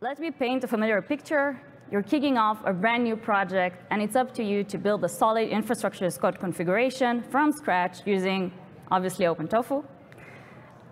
Let me paint a familiar picture. You're kicking off a brand new project, and it's up to you to build a solid infrastructure as code configuration from scratch using, obviously, OpenTofu.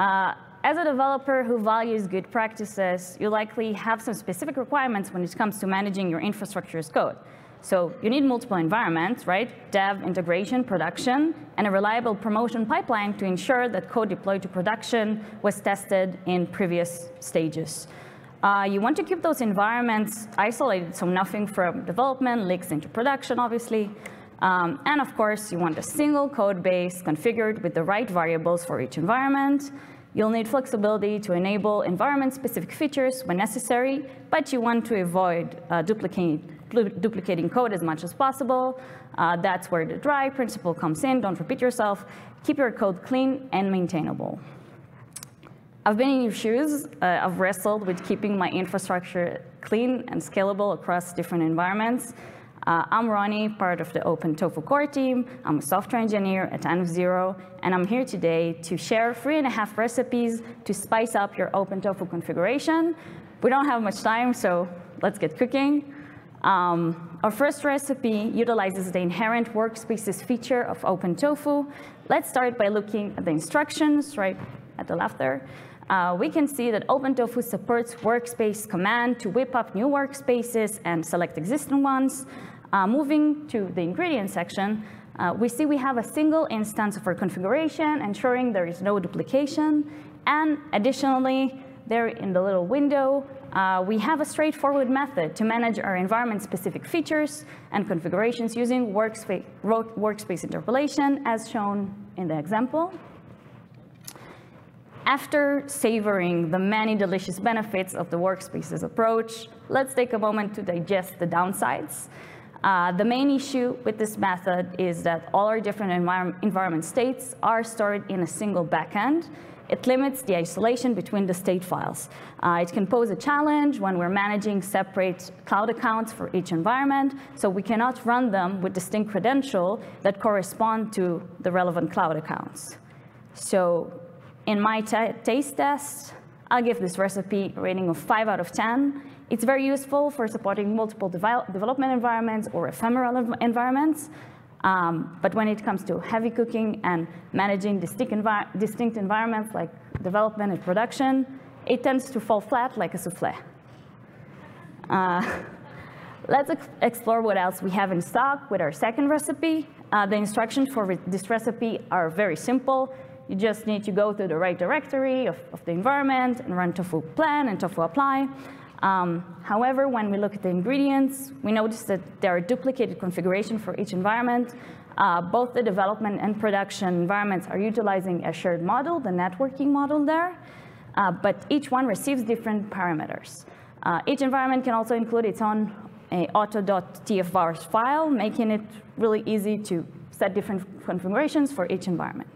Uh, as a developer who values good practices, you likely have some specific requirements when it comes to managing your infrastructure as code. So you need multiple environments, right? Dev, integration, production, and a reliable promotion pipeline to ensure that code deployed to production was tested in previous stages. Uh, you want to keep those environments isolated so nothing from development leaks into production, obviously. Um, and of course, you want a single code base configured with the right variables for each environment. You'll need flexibility to enable environment-specific features when necessary, but you want to avoid uh, duplicating duplicating code as much as possible. Uh, that's where the dry principle comes in. Don't repeat yourself. Keep your code clean and maintainable. I've been in your shoes. Uh, I've wrestled with keeping my infrastructure clean and scalable across different environments. Uh, I'm Ronny, part of the OpenTofu core team. I'm a software engineer at env0, and I'm here today to share three and a half recipes to spice up your OpenTofu configuration. We don't have much time, so let's get cooking. Um, our first recipe utilizes the inherent workspaces feature of OpenTofu. Let's start by looking at the instructions right at the left there. Uh, we can see that OpenTofu supports workspace command to whip up new workspaces and select existing ones. Uh, moving to the ingredient section, uh, we see we have a single instance of our configuration, ensuring there is no duplication. And additionally, there in the little window, uh, we have a straightforward method to manage our environment-specific features and configurations using workspace, workspace interpolation, as shown in the example. After savoring the many delicious benefits of the workspaces approach, let's take a moment to digest the downsides. Uh, the main issue with this method is that all our different envir environment states are stored in a single backend, it limits the isolation between the state files. Uh, it can pose a challenge when we're managing separate cloud accounts for each environment, so we cannot run them with distinct credential that correspond to the relevant cloud accounts. So in my taste test, I'll give this recipe a rating of 5 out of 10. It's very useful for supporting multiple development environments or ephemeral environments. Um, but when it comes to heavy cooking and managing distinct, distinct environments like development and production, it tends to fall flat like a souffle. Uh, let's ex explore what else we have in stock with our second recipe. Uh, the instructions for this recipe are very simple. You just need to go to the right directory of, of the environment and run tofu plan and tofu apply. Um, however, when we look at the ingredients, we notice that there are duplicated configuration for each environment. Uh, both the development and production environments are utilizing a shared module, the networking module there, uh, but each one receives different parameters. Uh, each environment can also include its own auto.tfvars file, making it really easy to set different configurations for each environment.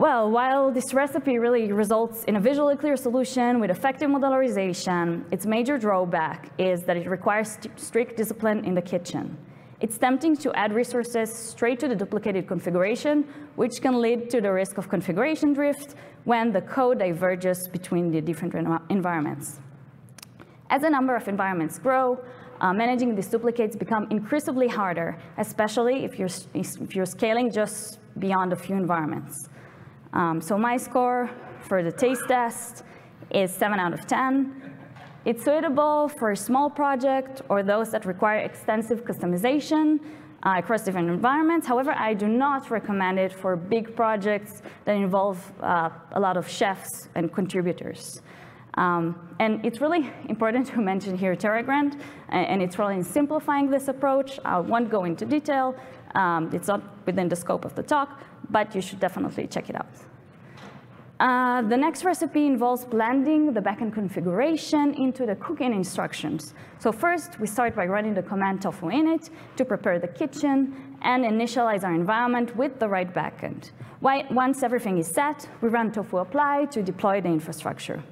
Well, while this recipe really results in a visually clear solution with effective modularization, its major drawback is that it requires st strict discipline in the kitchen. It's tempting to add resources straight to the duplicated configuration, which can lead to the risk of configuration drift when the code diverges between the different environments. As the number of environments grow, uh, managing these duplicates become increasingly harder, especially if you're, if you're scaling just beyond a few environments. Um, so my score for the taste test is 7 out of 10. It's suitable for a small project or those that require extensive customization uh, across different environments. However, I do not recommend it for big projects that involve uh, a lot of chefs and contributors. Um, and it's really important to mention here Terragrunt, and its role in simplifying this approach. I won't go into detail. Um, it's not within the scope of the talk, but you should definitely check it out. Uh, the next recipe involves blending the backend configuration into the cooking instructions. So first, we start by running the command tofu init to prepare the kitchen and initialize our environment with the right backend. Once everything is set, we run tofu apply to deploy the infrastructure.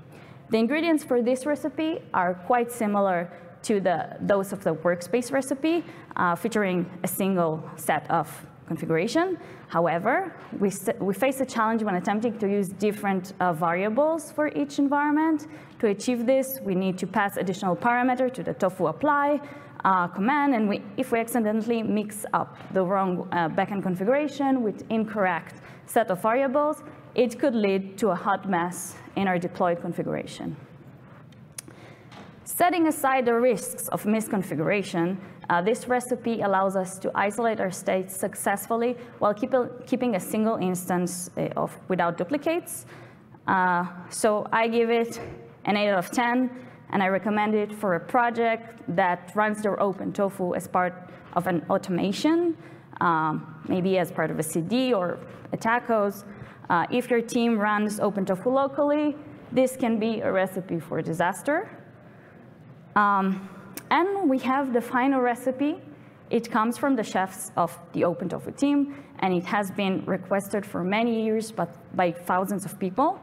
The ingredients for this recipe are quite similar to the, those of the workspace recipe, uh, featuring a single set of configuration. However, we, we face a challenge when attempting to use different uh, variables for each environment. To achieve this, we need to pass additional parameter to the tofu apply uh, command, and we, if we accidentally mix up the wrong uh, backend configuration with incorrect set of variables, it could lead to a hot mess in our deployed configuration. Setting aside the risks of misconfiguration, uh, this recipe allows us to isolate our states successfully while keep a, keeping a single instance uh, of, without duplicates. Uh, so I give it an 8 out of 10, and I recommend it for a project that runs their OpenTofu as part of an automation, um, maybe as part of a CD or a TACOS. Uh, if your team runs OpenTofu locally, this can be a recipe for disaster. Um, and we have the final recipe. It comes from the chefs of the OpenTofu team, and it has been requested for many years but by thousands of people.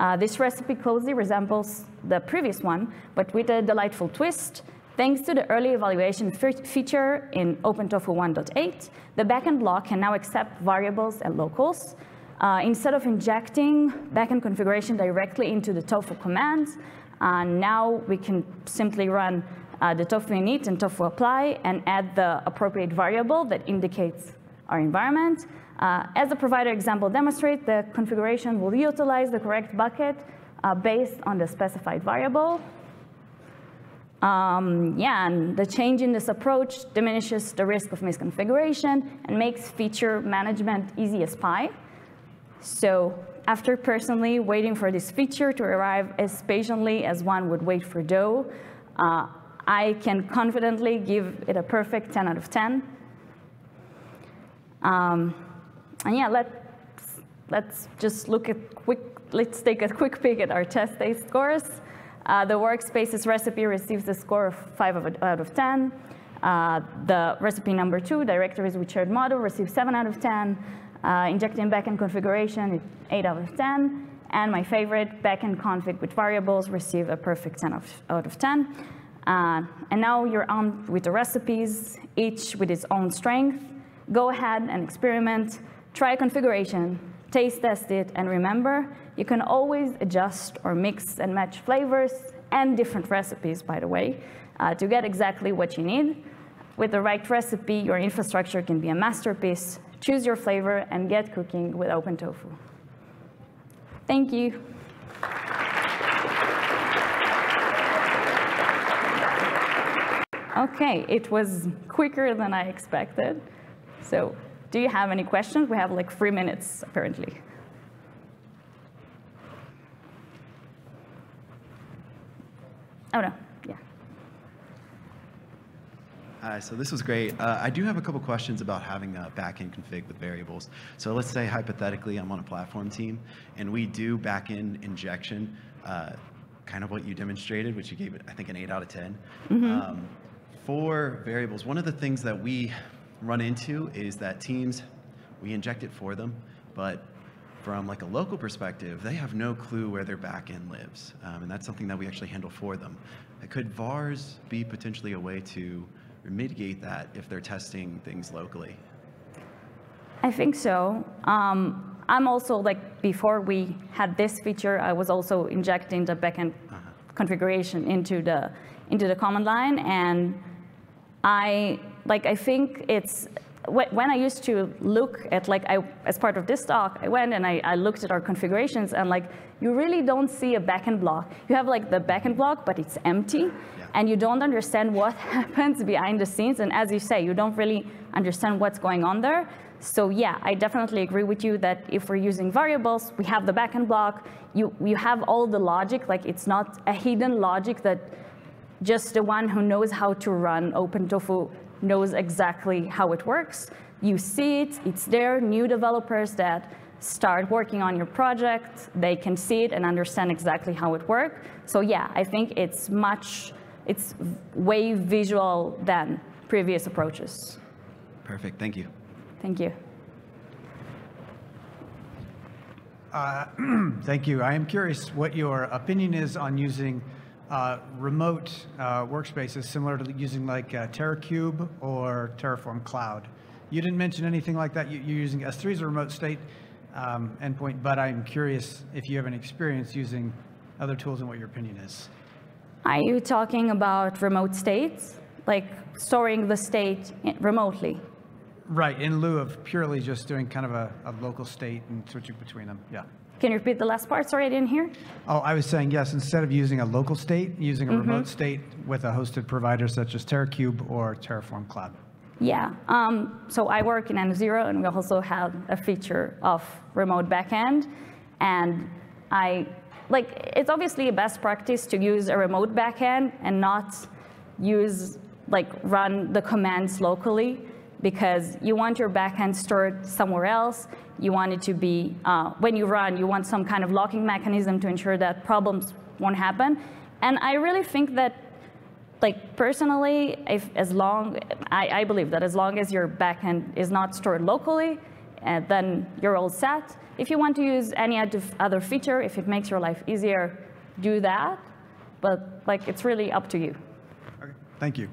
Uh, this recipe closely resembles the previous one, but with a delightful twist. Thanks to the early evaluation feature in OpenTofu 1.8, the backend block can now accept variables and locals. Uh, instead of injecting backend configuration directly into the tofu commands, uh, now we can simply run uh, the tofu init and tofu apply and add the appropriate variable that indicates our environment. Uh, as the provider example demonstrates, the configuration will utilize the correct bucket uh, based on the specified variable. Um, yeah, and the change in this approach diminishes the risk of misconfiguration and makes feature management easy as pie. So after personally waiting for this feature to arrive as patiently as one would wait for dough, uh, I can confidently give it a perfect 10 out of 10. Um, and yeah, let's, let's just look at quick, let's take a quick peek at our test day scores. Uh, the workspaces recipe receives a score of 5 out of 10. Uh, the recipe number two, directories with shared module, receives 7 out of 10. Uh, injecting backend configuration, 8 out of 10. And my favorite, backend config with variables, receive a perfect 10 out of 10. Uh, and now you're on with the recipes, each with its own strength. Go ahead and experiment, try a configuration, taste test it, and remember, you can always adjust or mix and match flavors and different recipes, by the way, uh, to get exactly what you need. With the right recipe, your infrastructure can be a masterpiece, choose your flavor, and get cooking with OpenTofu. Thank you. Okay, it was quicker than I expected. So do you have any questions? We have like three minutes, apparently. Oh, no. Yeah. Hi, so this was great. Uh, I do have a couple questions about having a backend config with variables. So let's say hypothetically I'm on a platform team and we do backend injection, uh, kind of what you demonstrated, which you gave it, I think, an 8 out of 10. Mm -hmm. um, for variables, one of the things that we run into is that teams, we inject it for them, but from like a local perspective, they have no clue where their backend lives. Um, and that's something that we actually handle for them. Could VARs be potentially a way to mitigate that if they're testing things locally? I think so. Um, I'm also like before we had this feature, I was also injecting the backend uh -huh. configuration into the into the command line, and I like I think it's when I used to look at like I, as part of this talk, I went and I, I, looked at our configurations and like you really don't see a backend block. You have like the backend block, but it's empty, yeah. and you don't understand what happens behind the scenes. And as you say, you don't really understand what's going on there. So yeah, I definitely agree with you that if we're using variables, we have the backend block. You you have all the logic. Like it's not a hidden logic that just the one who knows how to run OpenTofu knows exactly how it works. You see it, it's there. New developers that start working on your project, they can see it and understand exactly how it works. So yeah, I think it's much, it's way visual than previous approaches. Perfect, thank you. Thank you. Uh, thank you. I am curious what your opinion is on using uh, remote uh, workspaces similar to using like uh, Terrakube or Terraform Cloud You didn't mention anything like that. You- You're using S3 as a remote state um, endpoint, but I'm curious if you have any experience using other tools and what your opinion is. Are you talking about remote states? Like storing the state remotely? Right, in lieu of purely just doing kind of a, a local state and switching between them, yeah. Can you repeat the last part? Sorry, I didn't hear. Oh, I was saying, yes, instead of using a local state, using a remote state with a hosted provider such as Terrakube or Terraform Cloud. Yeah. Um, so I work in env0, and we also have a feature of remote backend. And I like it's obviously a best practice to use a remote backend and not use like run the commands locally because you want your backend stored somewhere else. You want it to be uh, when you run, you want some kind of locking mechanism to ensure that problems won't happen. And I really think that like personally, if as long I, I believe that as long as your backend is not stored locally, uh, then you're all set. If you want to use any other feature, if it makes your life easier, do that. But like it's really up to you. Okay. Thank you.